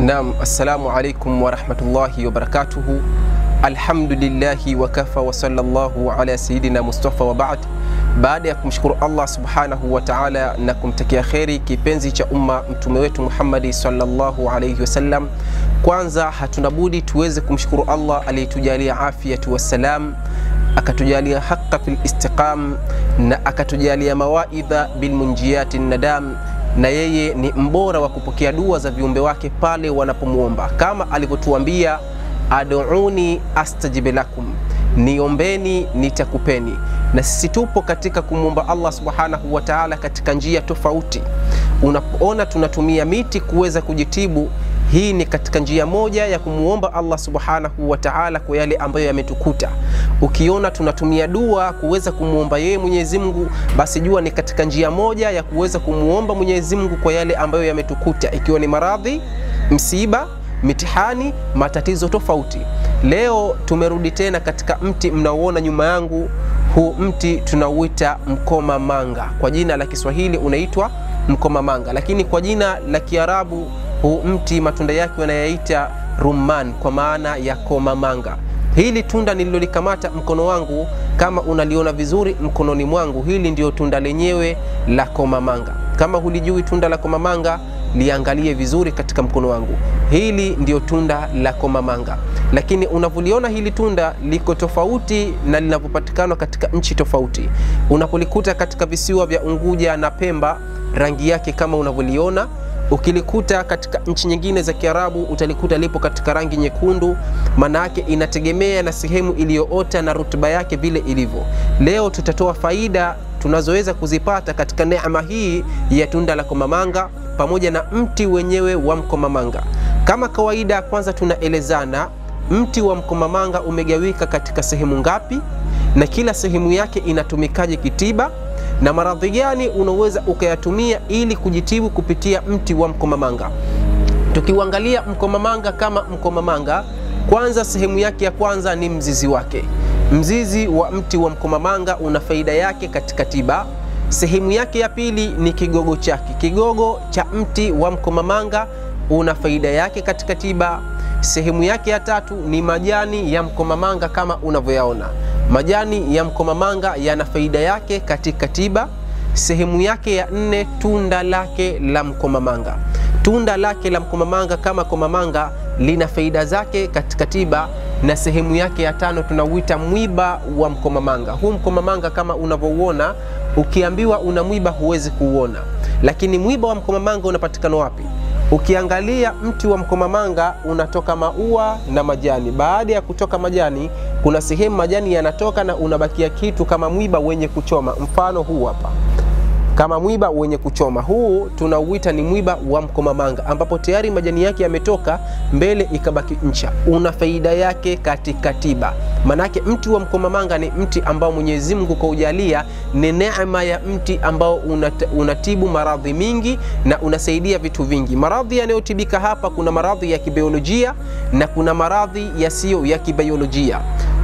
Naam, assalamu alaikum warahmatullahi wabarakatuhu. Alhamdulillahi wakafa wa sallallahu ala sayidina Mustafa wa baad. Baada ya kumshukuru Allah subhanahu wa ta'ala na kumtakia kheri kipenzi cha umma mtume wetu Muhammadi sallallahu alayhi wasallam, kwanza hatuna budi tuweze kumshukuru Allah aliyetujalia afiyatu wassalam, akatujalia haqa fil istiqam na akatujalia mawaidha bilmunjiyati nadam na yeye ni mbora wa kupokea dua za viumbe wake pale wanapomwomba, kama alivyotuambia aduuni astajib lakum, niombeni nitakupeni. Na sisi tupo katika kumwomba Allah subhanahu wa ta'ala katika njia tofauti. Unapoona tunatumia miti kuweza kujitibu, hii ni katika njia moja ya kumwomba Allah subhanahu wa ta'ala kwa yale ambayo yametukuta. Ukiona tunatumia dua kuweza kumuomba yeye Mwenyezi Mungu, basi jua ni katika njia moja ya kuweza kumwomba Mwenyezi Mungu kwa yale ambayo yametukuta, ikiwa ni maradhi, msiba, mitihani, matatizo tofauti. Leo tumerudi tena katika mti mnaoona nyuma yangu. Huu mti tunauita mkoma manga, kwa jina la Kiswahili unaitwa mkoma manga, lakini kwa jina la Kiarabu huu mti matunda yake wanayaita rumman, kwa maana ya komamanga. Hili tunda nililolikamata mkono wangu, kama unaliona vizuri mkononi mwangu, hili ndio tunda lenyewe la komamanga. Kama hulijui tunda la komamanga, liangalie vizuri katika mkono wangu, hili ndio tunda la komamanga. Lakini unavyoliona hili tunda liko tofauti na linavyopatikana katika nchi tofauti. Unapolikuta katika visiwa vya Unguja na Pemba, rangi yake kama unavyoliona ukilikuta katika nchi nyingine za Kiarabu utalikuta lipo katika rangi nyekundu. Maana yake inategemea na sehemu iliyoota na rutuba yake vile ilivyo. Leo tutatoa faida tunazoweza kuzipata katika neema hii ya tunda la komamanga pamoja na mti wenyewe wa mkomamanga. Kama kawaida, kwanza tunaelezana mti wa mkomamanga umegawika katika sehemu ngapi, na kila sehemu yake inatumikaje kitiba na maradhi gani unaweza ukayatumia ili kujitibu kupitia mti wa mkomamanga. Tukiuangalia mkomamanga kama mkomamanga, kwanza sehemu yake ya kwanza ni mzizi wake. Mzizi wa mti wa mkomamanga una faida yake katika tiba. Sehemu yake ya pili ni kigogo chake. Kigogo cha mti wa mkomamanga una faida yake katika tiba. Sehemu yake ya tatu ni majani ya mkomamanga kama unavyoyaona. Majani ya mkomamanga yana faida yake katika tiba. Sehemu yake ya nne, tunda lake la mkomamanga. Tunda lake la mkomamanga kama komamanga lina faida zake katika tiba, na sehemu yake ya tano tunauita mwiba wa mkomamanga. Huu mkomamanga kama unavyouona, ukiambiwa una mwiba huwezi kuuona, lakini mwiba wa mkomamanga unapatikana wapi? Ukiangalia mti wa mkomamanga unatoka maua na majani. Baada ya kutoka majani, kuna sehemu majani yanatoka na unabakia kitu kama mwiba wenye kuchoma. Mfano huu hapa, kama mwiba wenye kuchoma, huu tunauita ni mwiba wa mkomamanga, ambapo tayari majani yake yametoka, mbele ikabaki ncha. Una faida yake katika tiba. Manake mti wa mkomamanga ni mti ambao Mwenyezi Mungu kaujalia ni neema ya mti ambao unat, unatibu maradhi mingi na unasaidia vitu vingi. Maradhi yanayotibika hapa, kuna maradhi ya kibiolojia na kuna maradhi yasiyo ya kibiolojia.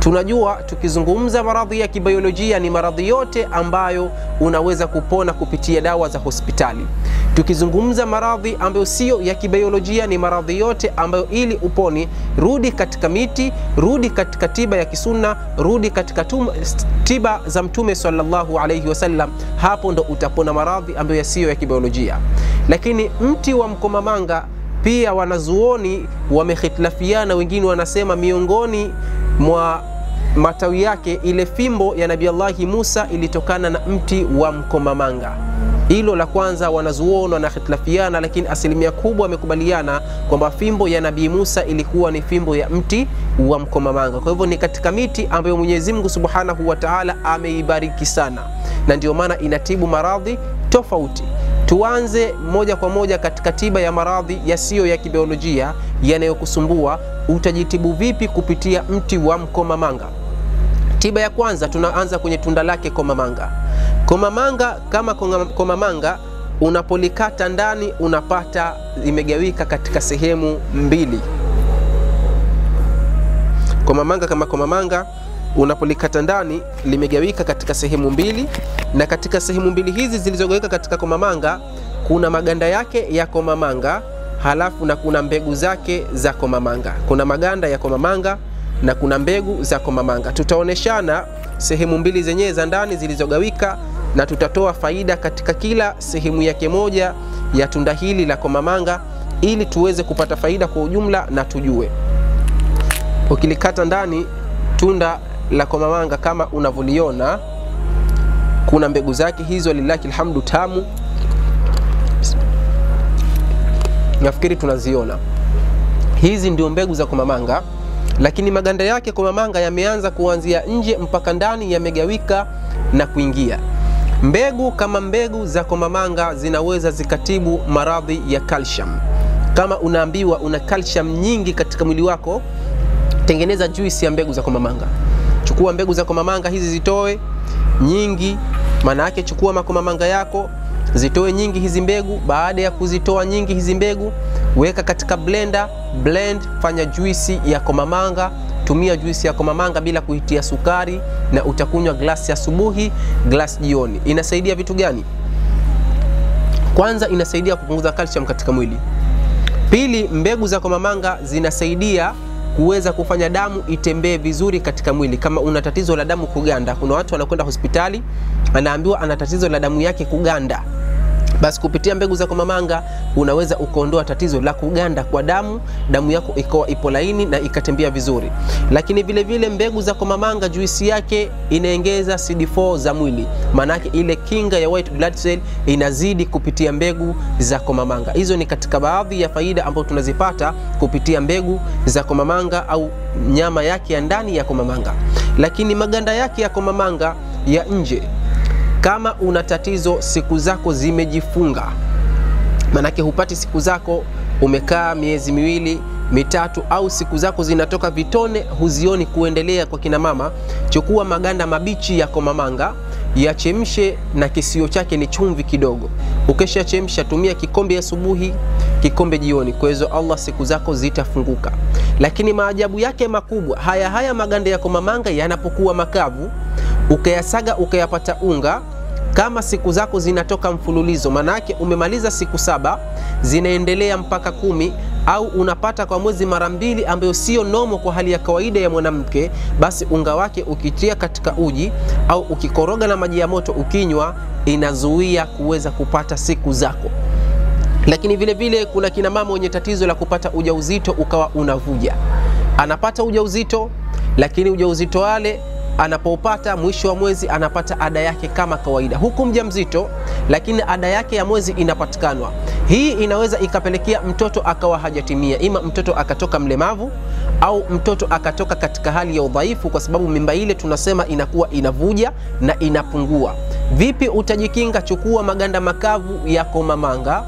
Tunajua tukizungumza maradhi ya kibiolojia ni maradhi yote ambayo unaweza kupona kupitia dawa za hospitali. Tukizungumza maradhi ambayo siyo ya kibiolojia ni maradhi yote ambayo ili uponi, rudi katika miti, rudi katika tiba ya kisunna, rudi katika tiba za Mtume sallallahu alayhi wasallam. Hapo ndo utapona maradhi ambayo yasiyo ya kibiolojia. Lakini mti wa mkomamanga pia wanazuoni wamehitilafiana, wengine wanasema miongoni mwa matawi yake ile fimbo ya Nabii Allahi Musa ilitokana na mti wa mkomamanga. Hilo la kwanza, wanazuoni wanahitilafiana, lakini asilimia kubwa wamekubaliana kwamba fimbo ya Nabii Musa ilikuwa ni fimbo ya mti wa mkomamanga. Kwa hivyo ni katika miti ambayo Mwenyezi Mungu Subhanahu wa Ta'ala ameibariki sana, na ndiyo maana inatibu maradhi tofauti. Tuanze moja kwa moja katika tiba ya maradhi yasiyo ya kibiolojia yanayokusumbua. Utajitibu vipi kupitia mti wa mkomamanga? Tiba ya kwanza tunaanza kwenye tunda lake komamanga. Komamanga kama komamanga, unapolikata ndani unapata imegawika katika sehemu mbili. Komamanga kama komamanga unapolikata ndani limegawika katika sehemu mbili, na katika sehemu mbili hizi zilizogawika katika komamanga kuna maganda yake ya komamanga halafu na kuna mbegu zake za komamanga. Kuna maganda ya komamanga na kuna mbegu za komamanga. Tutaoneshana sehemu mbili zenyewe za ndani zilizogawika na tutatoa faida katika kila sehemu yake moja ya tunda hili la komamanga ili tuweze kupata faida kwa ujumla na tujue. Ukilikata ndani tunda la komamanga kama unavyoliona, kuna mbegu zake hizo, lillahi alhamdu, tamu. Nafikiri tunaziona hizi ndio mbegu za komamanga, lakini maganda yake kwa mamanga yameanza kuanzia nje mpaka ndani, yamegawika na kuingia. Mbegu kama mbegu za komamanga zinaweza zikatibu maradhi ya calcium. Kama unaambiwa una calcium nyingi katika mwili wako, tengeneza juisi ya mbegu za komamanga. Chukua mbegu za komamanga hizi, zitoe nyingi, maana yake chukua makomamanga yako zitoe nyingi hizi mbegu. Baada ya kuzitoa nyingi hizi mbegu, weka katika blender, blend, fanya juisi ya komamanga. Tumia juisi ya komamanga bila kuitia sukari, na utakunywa glasi asubuhi, glasi jioni. Inasaidia vitu gani? Kwanza, inasaidia kupunguza calcium katika mwili. Pili, mbegu za komamanga zinasaidia kuweza kufanya damu itembee vizuri katika mwili. Kama una tatizo la damu kuganda, kuna watu wanakwenda hospitali, anaambiwa ana tatizo la damu yake kuganda basi kupitia mbegu za komamanga unaweza ukaondoa tatizo la kuganda kwa damu, damu yako ikawa ipo laini na ikatembea vizuri. Lakini vile vile mbegu za komamanga juisi yake inaongeza CD4 za mwili, maanake ile kinga ya white blood cell inazidi kupitia mbegu za komamanga. Hizo ni katika baadhi ya faida ambazo tunazipata kupitia mbegu za komamanga au nyama yake ya ndani ya komamanga. Lakini maganda yake ya komamanga ya nje kama una tatizo siku zako zimejifunga, manake hupati siku zako, umekaa miezi miwili mitatu, au siku zako zinatoka vitone, huzioni kuendelea kwa kina mama, chukua maganda mabichi ya komamanga yachemshe, na kisio chake ni chumvi kidogo. Ukishachemsha tumia kikombe asubuhi, kikombe jioni. Kwa hizo Allah, siku zako zitafunguka. Lakini maajabu yake makubwa, haya haya maganda ya komamanga yanapokuwa makavu, ukayasaga ukayapata unga kama siku zako zinatoka mfululizo, manake umemaliza siku saba zinaendelea mpaka kumi, au unapata kwa mwezi mara mbili, ambayo sio nomo kwa hali ya kawaida ya mwanamke, basi unga wake ukitia katika uji au ukikoroga na maji ya moto ukinywa, inazuia kuweza kupata siku zako. Lakini vile vile kuna kina mama wenye tatizo la kupata ujauzito, ukawa unavuja, anapata ujauzito, lakini ujauzito wale anapopata mwisho wa mwezi anapata ada yake kama kawaida, huku mjamzito, lakini ada yake ya mwezi inapatikanwa. Hii inaweza ikapelekea mtoto akawa hajatimia, ima mtoto akatoka mlemavu au mtoto akatoka katika hali ya udhaifu, kwa sababu mimba ile tunasema inakuwa inavuja na inapungua. Vipi utajikinga? Chukua maganda makavu ya komamanga,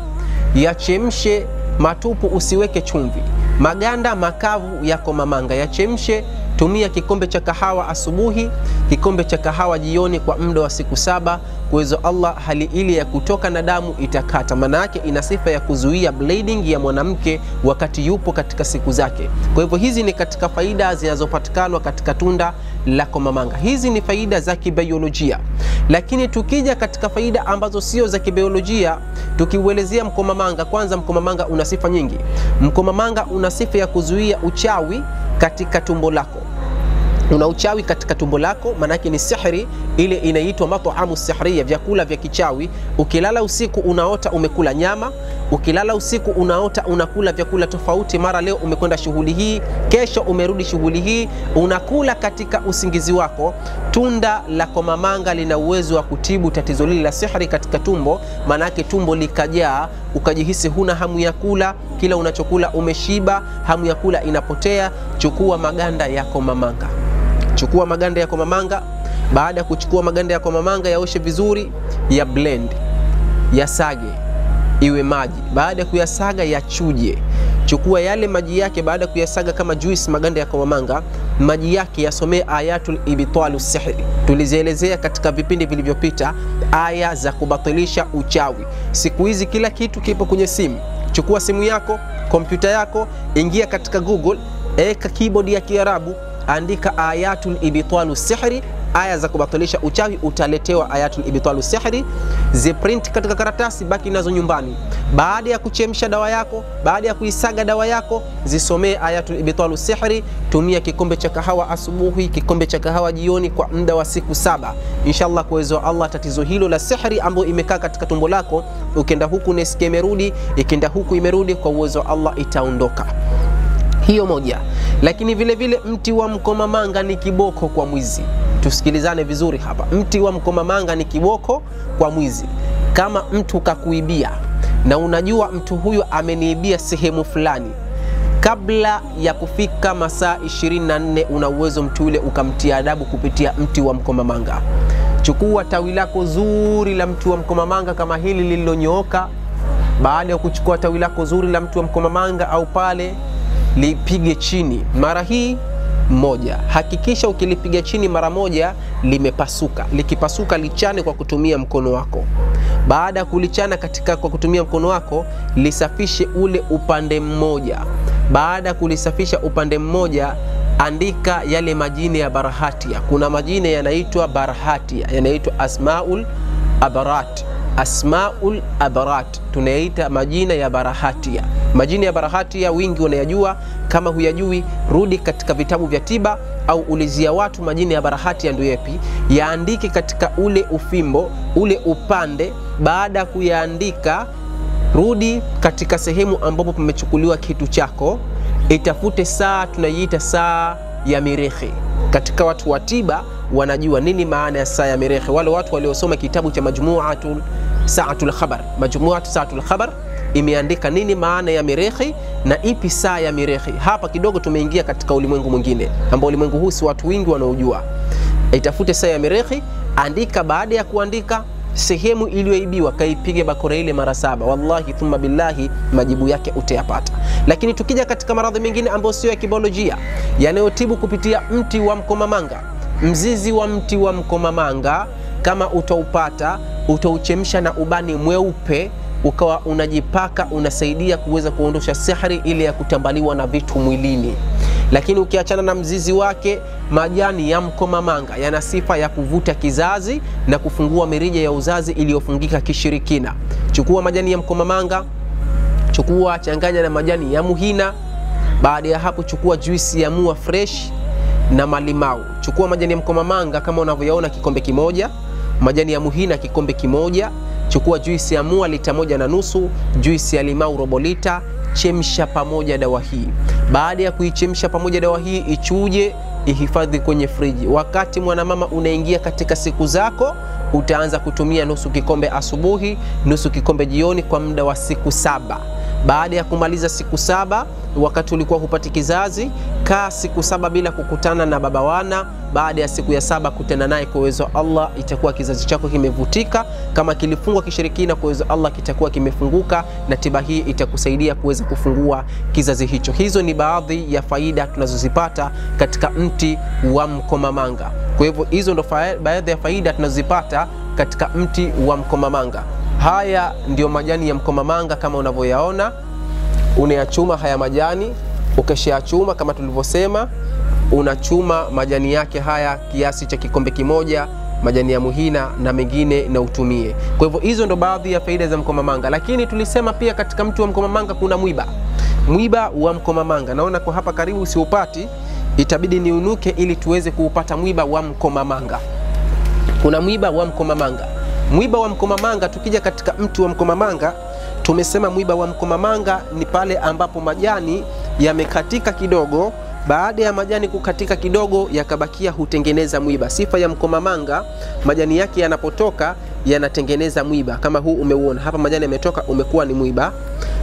yachemshe matupu, usiweke chumvi. Maganda makavu ya komamanga yachemshe Tumia kikombe cha kahawa asubuhi, kikombe cha kahawa jioni, kwa muda wa siku saba. Kuwezo Allah, hali ile ya kutoka na damu itakata. Maana yake ina sifa ya kuzuia bleeding ya mwanamke wakati yupo katika siku zake. Kwa hivyo hizi ni katika faida zinazopatikana katika tunda la komamanga. Hizi ni faida za kibiolojia, lakini tukija katika faida ambazo sio za kibiolojia, tukiuelezea mkomamanga, kwanza mkomamanga una sifa nyingi. Mkomamanga una sifa ya kuzuia uchawi katika tumbo lako una uchawi katika tumbo lako, maanake ni sihri ile inaitwa mat'amu sihriya, vyakula vya kichawi. Ukilala usiku unaota umekula nyama, ukilala usiku unaota unakula vyakula tofauti. Mara leo umekwenda shughuli hii, kesho umerudi shughuli hii, unakula katika usingizi wako. Tunda la komamanga lina uwezo wa kutibu tatizo lile la sihri katika tumbo, maanake tumbo likajaa, ukajihisi huna hamu ya kula, kila unachokula umeshiba, hamu ya kula inapotea. Chukua maganda ya komamanga Chukua maganda ya komamanga. Baada ya kuchukua maganda ya komamanga, yaoshe vizuri, ya blend, yasage iwe maji. Baada ya kuyasaga, yachuje. Chukua yale maji yake, baada ya kuyasaga kama juice, maganda ya komamanga, maji yake yasomee ayatul ibtalu sihri. Tulizielezea katika vipindi vilivyopita aya za kubatilisha uchawi. Siku hizi kila kitu kipo kwenye simu. Chukua simu yako, kompyuta yako, ingia katika Google, eka keyboard ya Kiarabu andika ayatul ibtalu sihri, aya za kubatilisha uchawi, utaletewa ayatul ibtalu sihri, ziprint katika karatasi, baki nazo nyumbani. Baada ya kuchemsha dawa yako, baada ya kuisaga dawa yako, zisomee ayatul ibtalu sihri. Tumia kikombe cha kahawa asubuhi, kikombe cha kahawa jioni, kwa muda wa siku saba. Inshallah, kwa uwezo wa Allah, tatizo hilo la sihri ambayo imekaa katika tumbo lako, ukienda huku nesikia imerudi, ikienda huku imerudi, kwa uwezo wa Allah itaondoka. Hiyo moja. Lakini vile vile mti wa mkomamanga ni kiboko kwa mwizi. Tusikilizane vizuri hapa, mti wa mkomamanga ni kiboko kwa mwizi. Kama mtu kakuibia na unajua mtu huyo ameniibia sehemu fulani, kabla ya kufika masaa 24 una uwezo mtu yule ukamtia adabu kupitia mti wa mkomamanga. Chukua tawi lako zuri la mti wa mkomamanga kama hili lililonyooka. Baada ya kuchukua tawi lako zuri la mti wa mkomamanga au pale lipige chini mara hii moja. Hakikisha ukilipiga chini mara moja limepasuka. Likipasuka lichane kwa kutumia mkono wako. Baada ya kulichana katika kwa kutumia mkono wako, lisafishe ule upande mmoja. Baada ya kulisafisha upande mmoja, andika yale majina ya barahatia. Kuna majina yanaitwa barahatia, yanaitwa asmaul abarat Asmaul abarat tunayaita majina ya barahatia. Majina ya barahati barahatia wingi unayajua? Kama huyajui, rudi katika vitabu vya tiba au ulizia watu majina ya barahati ya nduyepi, yaandike katika ule ufimbo ule upande. Baada ya kuyaandika, rudi katika sehemu ambapo pamechukuliwa kitu chako, itafute saa tunaiita saa ya mirehe. Katika watu wa tiba wanajua nini maana ya saa ya mirehe, wale watu waliosoma kitabu cha majmuatul saatul khabar, majmuatu saatul khabar imeandika nini maana ya mirehi na ipi saa ya mirehi. Hapa kidogo tumeingia katika ulimwengu mwingine ambao ulimwengu huu si watu wengi wanaojua. Itafute saa ya mirehi, andika. Baada ya kuandika sehemu iliyoibiwa, kaipige bakora ile mara saba. Wallahi thumma billahi, majibu yake utayapata. Lakini tukija katika maradhi mengine ambayo sio ya kibiolojia yanayotibu kupitia mti wa mkomamanga, mzizi wa mti wa mkomamanga kama utaupata utauchemsha na ubani mweupe ukawa unajipaka, unasaidia kuweza kuondosha sihri ile ya kutambaliwa na vitu mwilini. Lakini ukiachana na mzizi wake, majani ya mkomamanga yana sifa ya kuvuta kizazi na kufungua mirija ya uzazi iliyofungika kishirikina. Chukua majani ya mkomamanga, chukua changanya na majani ya muhina. Baada ya hapo, chukua juisi ya mua fresh na malimau. Chukua majani ya mkomamanga kama unavyoyaona, kikombe kimoja majani ya muhina kikombe kimoja. Chukua juisi ya mua lita moja na nusu, juisi ya limau robo lita. Chemsha pamoja dawa hii. Baada ya kuichemsha pamoja dawa hii, ichuje, ihifadhi kwenye friji. Wakati mwanamama unaingia katika siku zako, utaanza kutumia nusu kikombe asubuhi, nusu kikombe jioni, kwa muda wa siku saba. Baada ya kumaliza siku saba, wakati ulikuwa hupati kizazi, kaa siku saba bila kukutana na baba wana. Baada ya siku ya saba, kutana naye kwa uwezo Allah, itakuwa kizazi chako kimevutika. Kama kilifungwa kishirikina, kwa uwezo Allah kitakuwa kimefunguka, na tiba hii itakusaidia kuweza kufungua kizazi hicho. Hizo ni baadhi ya faida tunazozipata katika mti wa mkomamanga. Kwa hivyo hizo ndo baadhi ya faida tunazozipata katika mti wa mkomamanga. Haya ndio majani ya mkomamanga kama unavyoyaona, unayachuma haya majani. Ukishayachuma kama tulivyosema, unachuma majani yake haya kiasi cha kikombe kimoja, majani ya muhina na mengine na utumie. Kwa hivyo hizo ndo baadhi ya faida za mkomamanga, lakini tulisema pia katika mti wa mkomamanga kuna mwiba. Mwiba wa mkomamanga naona kwa hapa karibu usiupati itabidi niunuke ili tuweze kuupata mwiba wa mkomamanga. Kuna mwiba wa mkomamanga Mwiba wa mkomamanga, tukija katika mti wa mkomamanga, tumesema mwiba wa mkomamanga ni pale ambapo majani yamekatika kidogo. Baada ya majani kukatika kidogo, yakabakia hutengeneza mwiba. Sifa ya mkomamanga, majani yake yanapotoka yanatengeneza mwiba kama huu. Umeuona hapa, majani yametoka, umekuwa ni mwiba.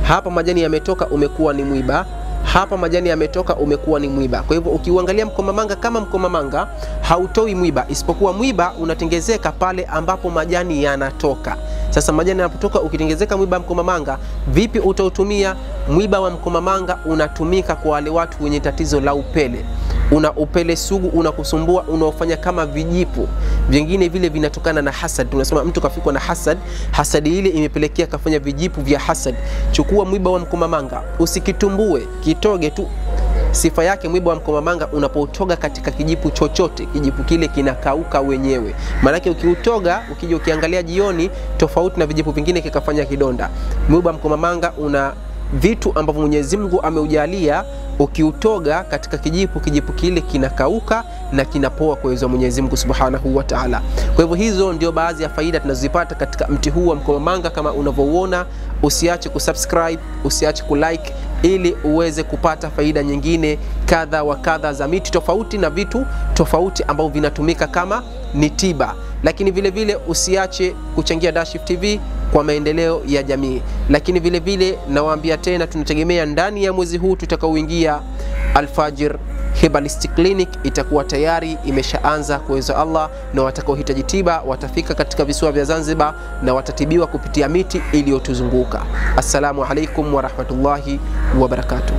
Hapa majani yametoka, umekuwa ni mwiba hapa majani yametoka umekuwa ni mwiba. Kwa hivyo ukiuangalia mkomamanga kama mkomamanga hautoi mwiba, isipokuwa mwiba unatengezeka pale ambapo majani yanatoka. Sasa majani yanapotoka, ukitengezeka mwiba mkomamanga, vipi utautumia mwiba wa mkomamanga? Unatumika kwa wale watu wenye tatizo la upele una upele sugu unakusumbua, unaofanya kama vijipu vingine vile vinatokana na hasad. Tunasema mtu kafikwa na hasad, hasadi ile imepelekea kafanya vijipu vya hasad. Chukua mwiba wa mkomamanga, usikitumbue, kitoge tu sifa yake mwiba wa mkomamanga unapotoga katika kijipu chochote, kijipu kile kinakauka wenyewe. Maanake ukiutoga, ukija ukiangalia jioni, tofauti na vijipu vingine kikafanya kidonda. Mwiba wa mkomamanga una vitu ambavyo Mwenyezi Mungu ameujalia ukiutoga katika kijipu, kijipu kile kinakauka na kinapoa kwa uwezo wa Mwenyezi Mungu Subhanahu wa Ta'ala. Kwa hivyo hizo ndio baadhi ya faida tunazozipata katika mti huu wa mkomamanga kama unavyouona. Usiache kusubscribe, usiache kulike ili uweze kupata faida nyingine kadha wa kadha za miti tofauti na vitu tofauti ambavyo vinatumika kama ni tiba, lakini vile vile usiache kuchangia Dashif TV kwa maendeleo ya jamii. Lakini vile vile nawaambia tena, tunategemea ndani ya mwezi huu tutakaoingia Alfajir Herbalistic Clinic itakuwa tayari imeshaanza kuweza Allah, na watakaohitaji tiba watafika katika visiwa vya Zanzibar na watatibiwa kupitia miti iliyotuzunguka. Assalamu alaikum warahmatullahi wabarakatuh.